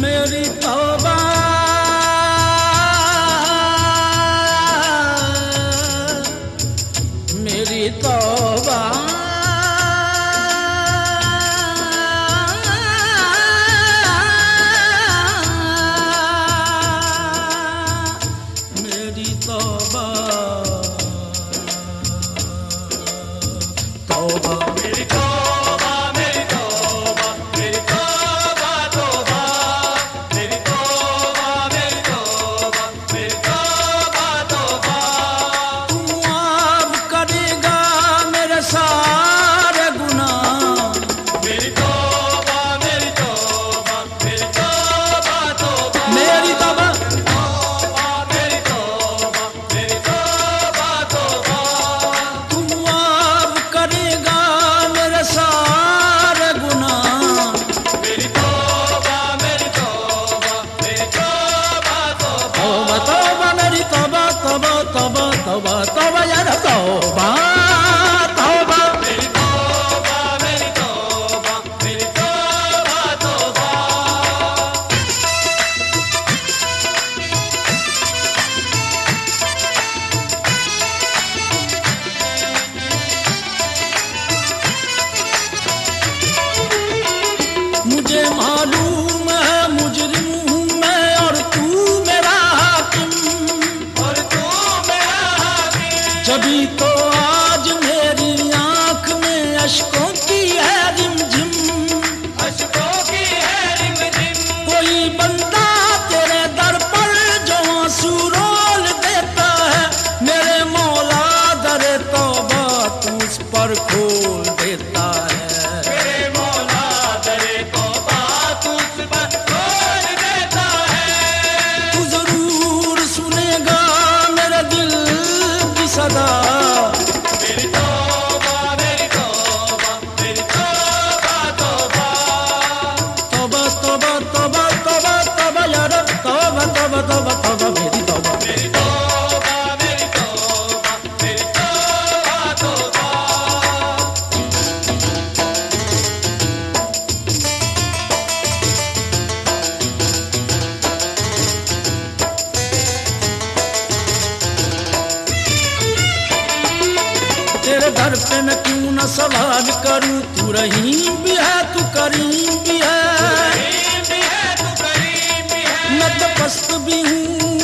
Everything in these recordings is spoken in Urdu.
میری توبہ حاکم جبھی تو آج میری آنکھ میں اشکوں کی ہے رم جم اشکوں کی ہے رم جم کوئی بندہ تیرے در پر جو آنسو رول دیتا ہے میرے مولا در توبہ تو اس پر کھول دیتا ہے۔ میرے میں کیوں نہ سوال کروں تو رحیم بھی ہے تو کریم بھی ہے میں تو پست بھی ہوں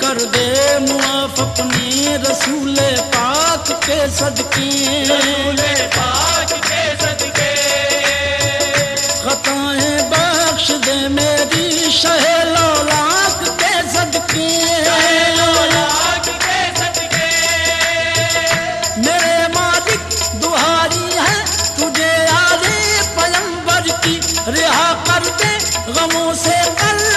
کر دے معاف اپنے رسول پاک کے صدقے۔ رسول پاک کے صدقے۔ خطائیں بخش دے میری شہ لولاک کے صدقے۔ لاکھ کے صدقے۔ میرے مالک دہاری ہے تجھے آلے پیمبر کی رہا کر دے غموں سے کربلا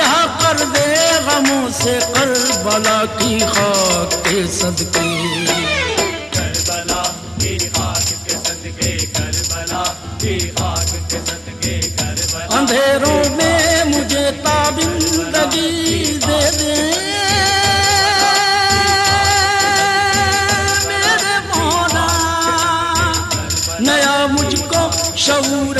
رہا کر دے غموں سے کربلا کی خاک کے صدقے۔ کربلا کی خاک کے صدقے کربلا کی خاک کے صدقے کربلا اندھیروں میں مجھے تابندگی دے دے۔ میرے مولا نیا مجھ کو شعور